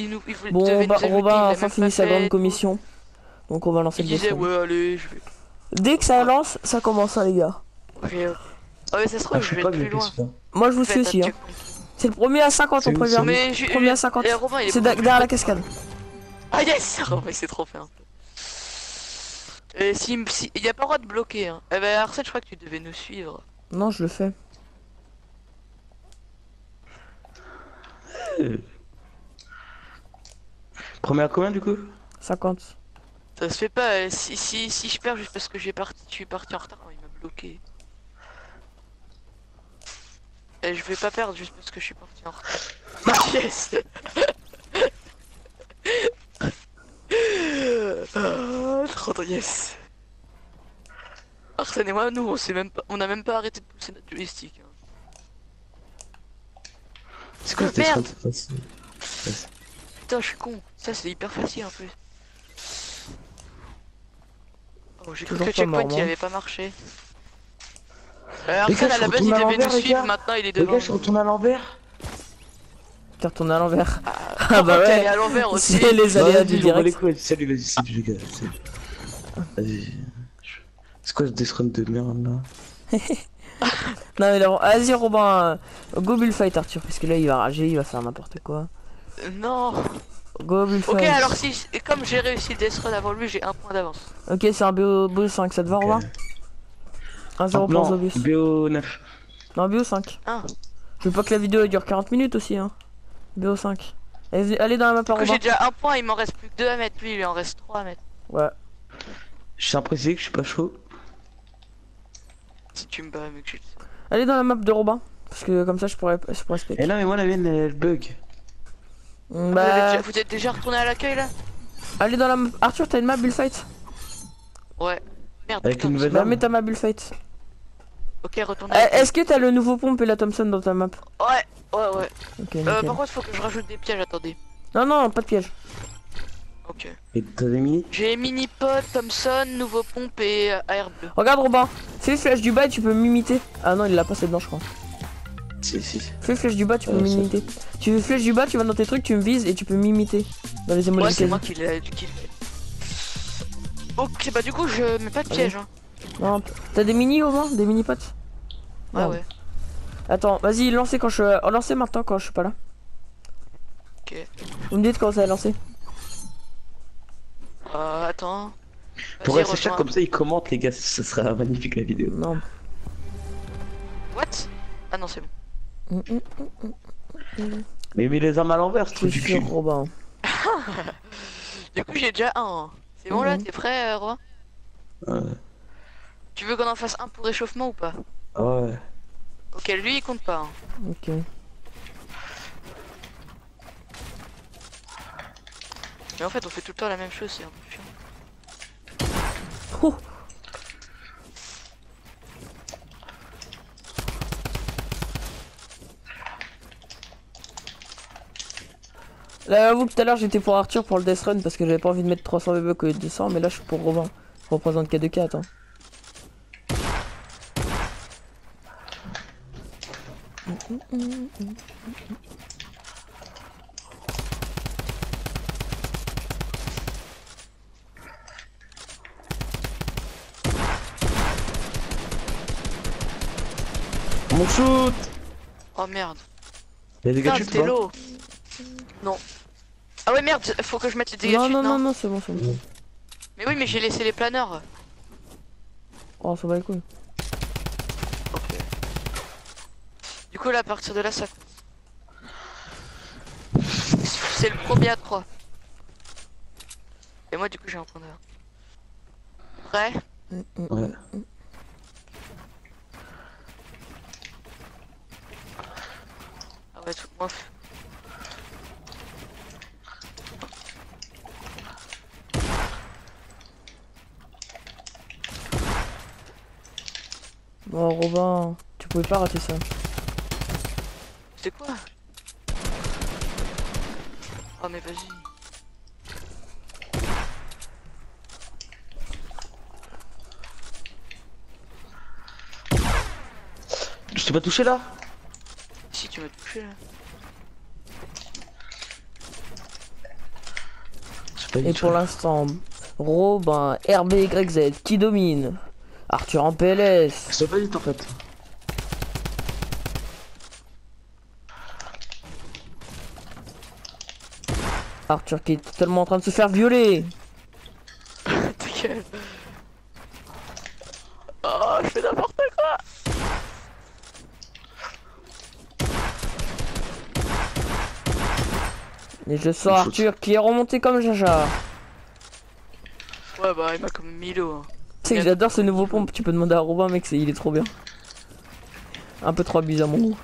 il nous, il Bon, devait bah, nous ajouter, Robin a enfin fini sa fait, grande commission. Donc on va lancer Il le disait, dessin. ouais, allez, je vais. Dès que ça lance, ça commence, hein, les gars. Ok. Ah, mais ça se Ah, trouve, je je vais être mais plus loin. Moi, je vous suis aussi. Hein. C'est le premier à 50, on C'est où, prévient. c'est où Mais je- Premier à 50. Eh, C'est derrière la cascade. Ah yes Robin, c'est trop bien. Et si, si, il y a pas le droit de bloquer. Hein. Eh ben Arsène, je crois que tu devais nous suivre. Non, je le fais. Premier à combien du coup? 50. Ça se fait pas. euh, Si, si, si je perds juste parce que j'ai parti, je suis parti en retard, il m'a bloqué. Et je vais pas perdre juste parce que je suis parti en retard. Ah, yes Ah, trop de yes Arsène et moi, nous, on s'est même pas, on a même pas arrêté de pousser notre joystick. hein. C'est quoi merde. Putain, je suis con. Ça, c'est hyper facile en plus. Oh, j'ai cru que le checkpoint il avait pas marché. Euh, Les Arsène, gars, à la base, il devait nous les suivre, gars. maintenant il est Les devant. gars, je retourne à l'envers T'es retourné à l'envers. Ah, Ah bah ouais. à l'envers aussi. C'est les aléas du les direct. couilles. Salut, vas-y, salut les gars. Vas-y. C'est quoi ce death run de merde là Non mais là, vas-y Robin, euh, go bullfight Arthur, parce que là il va rager, il va faire n'importe quoi. Non. Go. Ok, alors si, et comme j'ai réussi le death run avant lui, j'ai un point d'avance. Ok, c'est un BO, BO 5, ça te va Ok. Robin 1-0 pour Non, Zobus. BO9. Non, BO 5. Ah. Je veux pas que la vidéo dure 40 minutes aussi, hein. BO 5. Allez, dans la map Robin. j'ai déjà un point, il m'en reste plus que deux à mettre. Lui, il en reste trois à mettre. Ouais. Je à préciser que je suis pas chaud. Si tu me bats, mec, je. Allez dans la map de Robin. Parce que comme ça je pourrais, je pourrais spec. Eh non, mais moi la mienne elle bug. Vous, avez Bah, déjà- vous êtes déjà retourné à l'accueil là allez dans la map. Arthur, t'as une map bullfight Ouais. Merde, Avec putain, une nouvelle Bah, mets ta map bullfight. Ok, retourne Euh, à l'accueil. Est-ce que t'as le nouveau pompe et la Thompson dans ta map Ouais, ouais, ouais. Euh, par contre, faut que je rajoute des pièges, attendez. Non, non, pas de piège. Ok. Et t'as des mini? J'ai mini pot, Thompson, nouveau pompe et euh, air bleu. Regarde Robin, fais flash du bas et tu peux m'imiter. Ah non, il l'a pas c'est dedans, je crois. Si, si. Fais flash du bas, tu peux m'imiter. Tu fais flash du bas, tu vas dans tes trucs, tu me vises et tu peux m'imiter. Dans les Ouais, emojis c'est moi qui l'ai qui. Ok, bah du coup, je mets pas de piège. Hein. Non, T'as des mini au moins Des mini potes Ouais, Non. ouais. Attends, vas-y, lancez quand je. oh, lancez maintenant quand je suis pas là. Ok. Vous me dites quand ça a lancé. Euh, attends. Pour Vas-y, rester chat rejoins. comme ça, il commente les gars, ce sera magnifique la vidéo. Non. What? Ah non, c'est bon. Mais mets les armes à l'envers, c'est sûr, cul. Robin. Du coup, j'ai déjà un. hein. C'est bon là Mhm. T'es prêt, euh, Roy Ouais. Tu veux qu'on en fasse un pour réchauffement ou pas? Ah ouais. Ok, lui il compte pas. hein. Ok. Mais en fait, on fait tout le temps la même chose, c'est un peu chiant. Oh Là, j'avoue que tout à l'heure j'étais pour Arthur pour le Death Run parce que j'avais pas envie de mettre 300 BB que 200, mais là je suis pour Robin. Je représente K2K, hein. Mon shoot Oh merde. Y'a des gars Putain, c'était pas l'eau. Non. Ah ouais, merde, faut que je mette les dégâts de Non, chute, non, non, non, c'est bon, c'est bon. Mais oui, mais j'ai laissé les planeurs. Oh, ça va les couilles. Ok. Du coup, là, à partir de là, ça. C'est le premier à 3. Et moi, du coup, j'ai un point d'heure. Prêt? Ouais. Ah ouais, tout moi. Oh, Robin, tu pouvais pas rater ça. C'est quoi? Oh, mais vas-y. Je t'ai pas touché là? Si tu m'as touché là. Et pour l'instant, Robin, RBYZ qui domine? Arthur en PLS. C'est pas vite en fait. Arthur qui est totalement en train de se faire violer. Ta gueule. Oh, je fais n'importe quoi. Et je sors Arthur qui est remonté comme Jaja. Ouais, bah, il m'a comme Milo. hein. Sais que j'adore ce nouveau pompe, tu peux demander à Robin mec, c'est- il est trop bien. Un peu trop abusé à mon goût.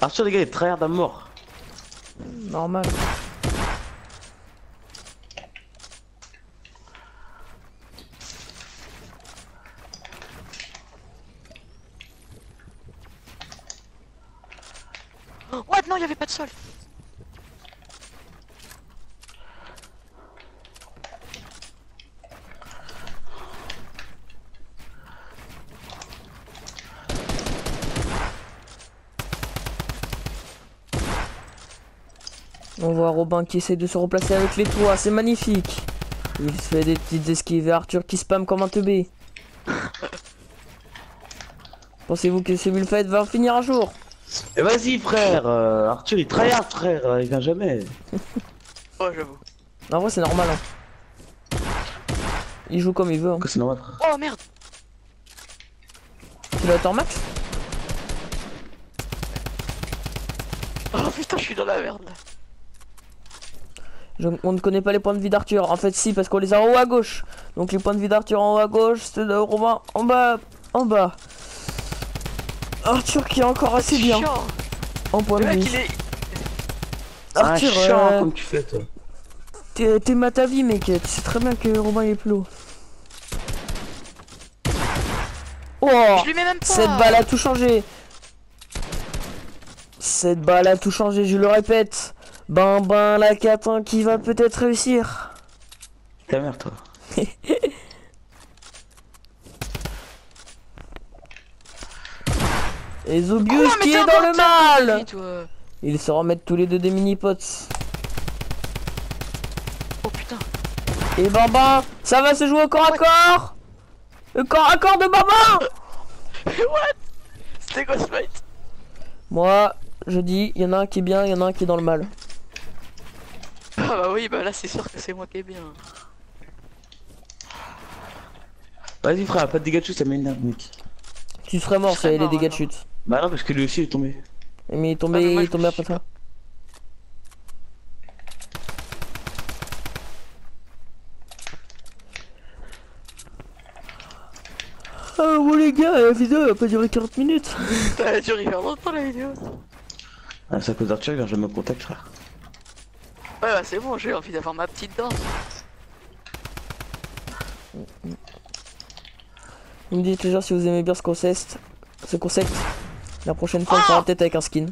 Arthur, les gars, il est à mort. Normal. What? Non, il y avait pas de sol. On voit Robin qui essaie de se replacer avec les toits, c'est magnifique. Il fait des petites esquives et Arthur qui spam comme un teubé. Pensez-vous que ce Bullfight va finir un jour? Et vas-y, frère. euh, Arthur, il tryhard, frère. euh, Il vient jamais. Oh, j'avoue. En vrai c'est normal hein. Il joue comme il veut. hein. C'est normal, frère. Oh, merde. Tu l'as max Oh, putain, je suis dans la merde, là. Je- On ne connaît pas les points de vie d'Arthur. En fait si parce qu'on les a en haut à gauche. Donc les points de vie d'Arthur en haut à gauche, c'est de Robin en bas. En bas. Arthur qui est encore assez bien Chiant. en point de est... Arthur, ah, chiant, euh, comme tu fais, toi. t'es t'es ma ta vie mec. Tu sais très bien que Robin il est plus haut. Oh Je lui mets même pas. Cette balle a tout changé. Cette balle a tout changé, je le répète. Ben ben la catin qui va peut-être réussir. Ta mère, toi. Et Zobius mais qui est dans le mal. Ils se remettent tous les deux des mini-pots. Oh, putain. Et Bamba, ça va se jouer au corps à corps? Le corps à corps de Bamba What? C'était quoi ce fight Moi, je dis, il y en a un qui est bien, il y en a un qui est dans le mal. Ah bah oui, bah là c'est sûr que c'est moi qui est bien. Vas-y, frère, pas de dégâts de chute, ça m'énerve, mec. Tu serais mort serais les dégâts de chute. Bah non, parce que lui aussi, il est tombé. Mais il est tombé, Ah, moi, il est tombé après toi. Ah bon les gars, la vidéo elle va pas durer 40 minutes. Ça a duré longtemps la vidéo. Ah, c'est à cause d'Arthur, il vient jamais au contact, frère. Ouais, bah c'est bon, j'ai envie d'avoir ma petite danse. Vous me dites toujours si vous aimez bien ce concept. Ce concept. La prochaine fois, on fera peut-être avec un skin.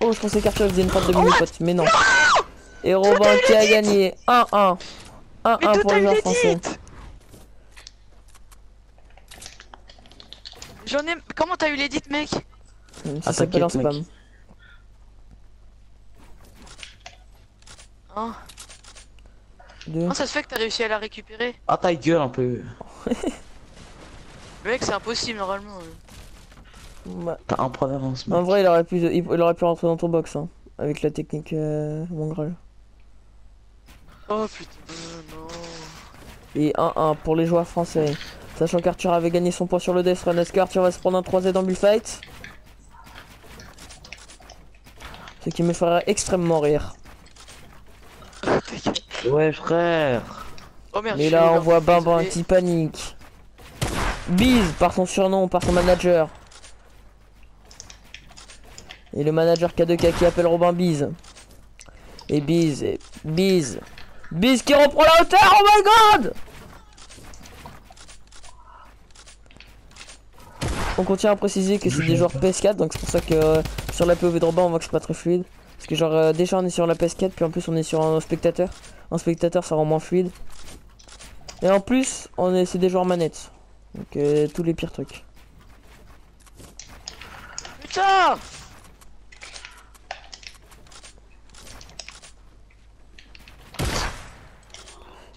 Oh, je pensais qu'Arthur faisait une frappe de mini-pote, mais non. Et Robin qui a gagné 1-1. 1-1 Mais tout pour les eu joueurs français. J'en ai... Comment t'as eu les dites, mec? Ça Ah, s'appelle un t'inquiète, mec. Hein ça se fait que t'as réussi à la récupérer? Ah, ta gueule un peu. Le mec, c'est impossible normalement. Ouais. T'as un point d'avance. En vrai, il aurait pu, il, aurait pu rentrer dans ton box, hein, avec la technique euh, Mongrel. Oh putain, euh, non. Et 1-1 pour les joueurs français. Sachant qu'Arthur avait gagné son point sur le Death Run, est-ce qu'Arthur va se prendre un 3Z dans Bullfight? Ce qui me ferait extrêmement rire. Ouais frère. Oh. Mais là on voit Bambin qui panique. Bise par son surnom, par son manager. Et le manager K2K qui appelle Robin Bise. Et Bise, et Bise. Bise qui reprend la hauteur, oh my god On contient à préciser que c'est des joueurs PS4, donc c'est pour ça que euh, sur la POV de Robin on voit que c'est pas très fluide. Parce que genre euh, déjà on est sur la PS4, puis en plus on est sur un spectateur. Un spectateur ça rend moins fluide. Et en plus on est c'est des joueurs manettes. Donc euh, tous les pires trucs. Putain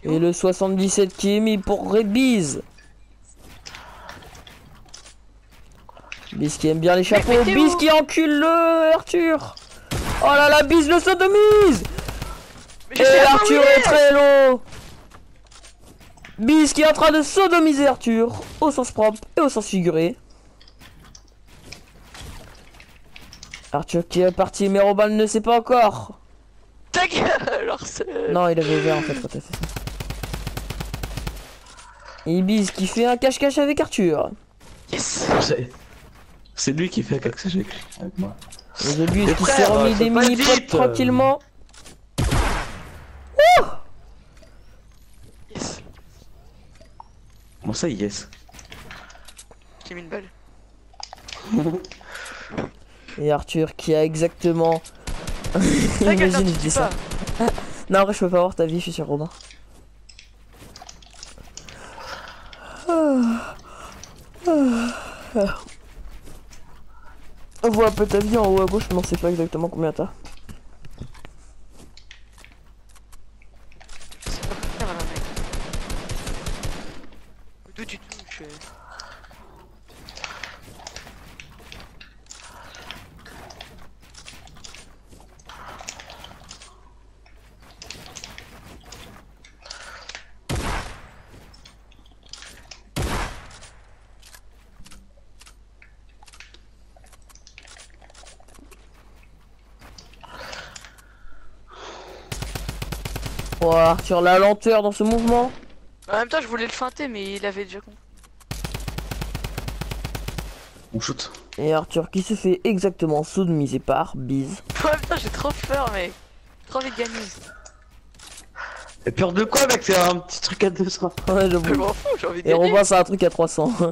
Et le 77 qui est mis pour Rebiz. Biz qui aime bien les chapeaux. où qui encule le Arthur. Oh là là, Biz le sodomise. Mais je Et Arthur il est très long. Biz qui est en train de sodomiser Arthur. Au sens propre et au sens figuré. Arthur qui est parti, mais Robin ne sait pas encore. Ta gueule, Arsène Non, il avait ouvert en fait quand t'as fait ça. Qui fait un cache-cache avec Arthur. Yes C'est- lui qui fait chose avec avec moi. Et de lui Mais qui s'est remis des pas mini potes vite, euh. tranquillement. Yes Bon ça yes? J'ai mis une balle. Et Arthur qui a exactement. Imagine, je tu dis ça. Non, en vrai, je peux pas voir ta vie, je suis sur Robin. On voit un peu ta en haut à gauche, mais on sait pas exactement combien t'as. C'est pas pour faire là, mec. D'où tu touches euh. Oh, Arthur, la lenteur dans ce mouvement. En même temps, je voulais le feinter, mais il avait déjà compris. On shoot. Et Arthur qui se fait exactement sodomiser par Biz. En même temps, j'ai trop peur, mec. J'ai trop envie de gagner. Et peur de quoi mec? C'est un petit truc à 200. Ouais, Je j'avoue. m'en fous, j'ai envie de Et gagner. Robin, c'est un truc à 300.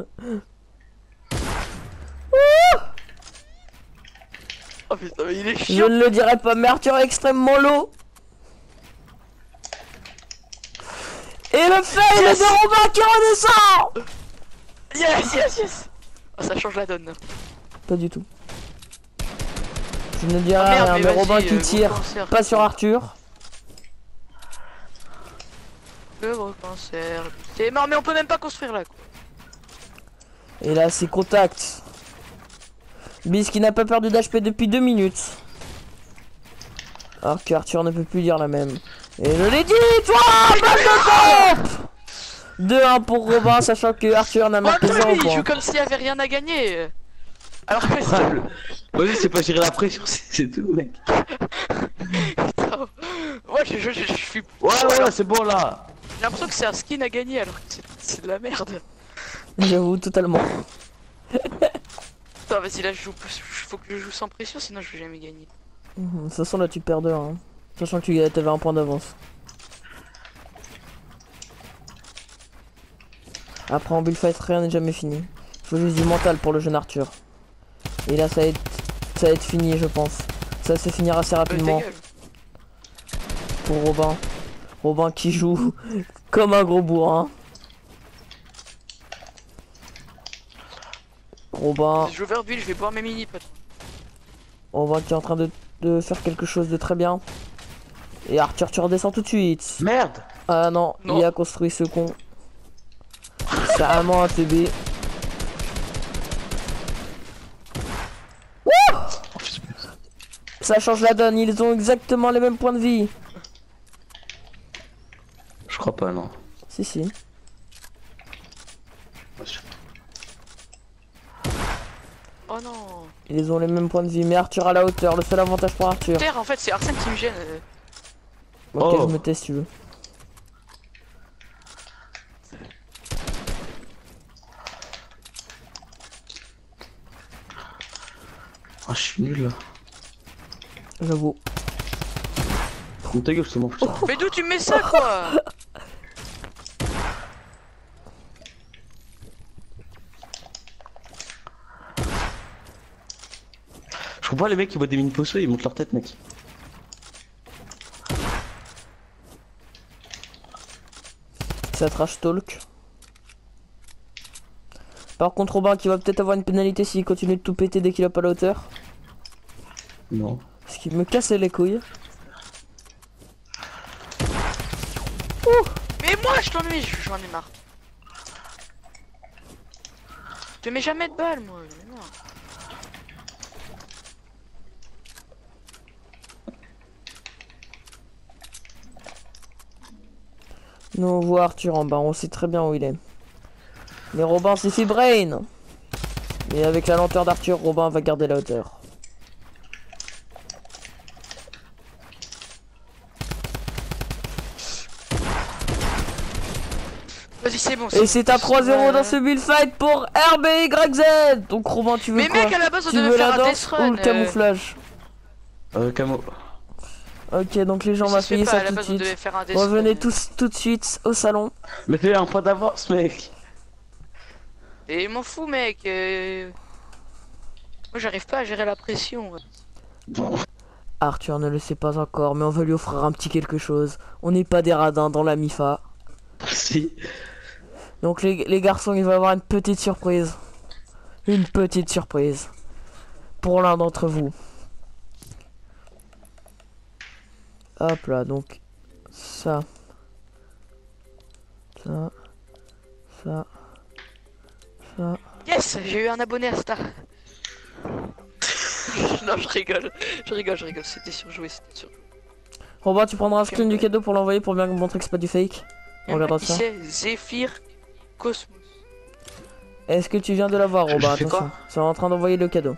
Oh putain, mais il est Je chiant. ne le dirai pas, mais Arthur est extrêmement low. Et le fail Yes. de Robin qui redescend Yes, yes, yes. Oh, ça change la donne. Pas du tout. Je ne dirai Ah, rien, mais Robin euh, qui gros tire, cancer. pas sur Arthur. Le gros cancer. C'est mort, mais on peut même pas construire là. Quoi. Et là, c'est contact. Bis qui n'a pas perdu d'HP depuis deux minutes. Alors que Arthur ne peut plus dire la même. Et je l'ai dit, toi, balle de top 2-1 pour Robin, sachant que Arthur n'a marqué putain, 0 lui, il joue comme s'il avait rien à gagner. Alors que Vas-y c'est pas gérer la pression, c'est tout mec. Putain. Moi, je, je, je, je suis. Ouais ouais, ouais c'est bon là. J'ai l'impression que c'est un skin à gagner alors que c'est- de la merde. J'avoue, totalement. Putain, vas-y, là, je joue plus. Faut que je joue sans pression, sinon je vais jamais gagner. De toute façon, là, tu perds 2 hein. Sachant que tu avais un point d'avance. Après, en bullfight, rien n'est jamais fini. Il faut juste du mental pour le jeune Arthur. Et là, ça va être, ça va être fini, je pense. Ça va se finir assez rapidement pour Robin. Robin qui joue comme un gros bourrin. Robin, Si je vais vers je vais boire mes mini potes. Robin qui est en train de, de faire quelque chose de très bien. Et Arthur, tu redescends tout de suite. Merde Ah non, Non. il a construit ce con. C'est vraiment un TB. Ça change la donne, ils ont exactement les mêmes points de vie. Je crois pas non. Si, si. Oh non. Ils ont les mêmes points de vie, mais Arthur à la hauteur, le seul avantage pour Arthur. Terre, en fait, c'est Arsène qui me gêne. Ok, Oh. je me teste si tu veux. Ah je suis nul là. J'avoue. Ferme ta gueule justement putain. Mais d'où tu mets ça, quoi? Je comprends les mecs qui voient des mini posso ils montent leur tête, mec. Ça trash talk. Par contre, Robin qui va peut-être avoir une pénalité s'il continue de tout péter dès qu'il a pas la hauteur. Non. Ce qui me casse les couilles. Mais moi je t'ennuie, j'en ai marre. Je te mets jamais de balles moi. j'en ai marre. Nous on voit Arthur en bas, on sait très bien où il est. Mais Robin c'est Fibrain Mais avec la lenteur d'Arthur, Robin va garder la hauteur. Vas-y c'est bon. Et c'est un 3-0 Ouais. dans ce build fight pour RBYZ Donc Robin tu veux Mais quoi mec à la base on Tu devait veux faire la un ou le euh, camouflage? Euh, camo. Ok donc les gens vont payer ça tout de suite. faire un death Revenez tous tout de suite au salon. Mais fais un point d'avance, mec. Et m'en fous mec. euh, Moi j'arrive pas à gérer la pression. Arthur ne le sait pas encore, mais on va lui offrir un petit quelque chose. On n'est pas des radins dans la MIFA. si. Donc les, les garçons, il va y avoir une petite surprise. Une petite surprise. Pour l'un d'entre vous. Hop là, donc ça. Ça. Ça. Ça. Yes, j'ai eu un abonné à Star. non, je rigole, je rigole, je rigole. C'était surjoué, c'était surjoué. Robin, tu prendras un screen du cadeau pour l'envoyer pour bien montrer que c'est pas du fake. On regardera ça. c'est Zephyr Cosmos. Est-ce que tu viens de l'avoir, Robin? Attention. C'est en train d'envoyer le cadeau.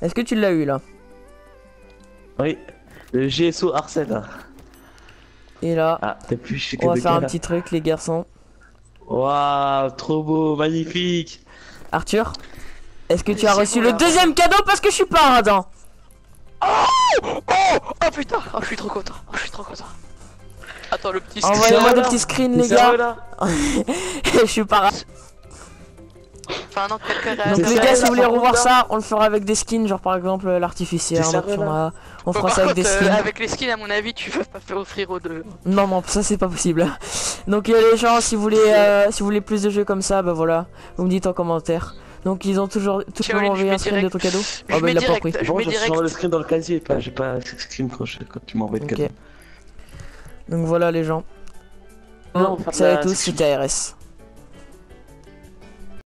Est-ce que tu l'as eu là? Oui. Le GSO là. Et là, Ah, plus on va faire un petit truc, les garçons. Waouh, trop beau, magnifique. Arthur, est-ce que tu as reçu le deuxième cadeau parce que je suis pas un radin Oh Oh putain Oh je suis trop content Oh je suis trop content Attends le petit Envoyez-moi sérieux, des petits screens, les gars. je suis pas radin. Enfin non quelqu'un Donc les gars, si vous voulez revoir ça, on le fera avec des skins, genre par exemple l'artificiel. T'es On, on fera ça avec des contre, euh, skins. avec les skins à mon avis tu vas pas faire offrir aux deux Non, non, ça c'est pas possible. Donc euh, les gens, si vous voulez, euh, si vous voulez plus de jeux comme ça, bah voilà, vous me dites en commentaire. Donc ils ont toujours, toujours Tiens, Lynn, je envoyé un screen de ton cadeau. Je Ah bah il a pas pris. je Bon, je le screen dans le casier, pas, j'ai pas screen quand, je- quand tu envoyé le Ok. cadeau. Donc voilà les gens. Non, Bon, salut à tous, c'était ARS.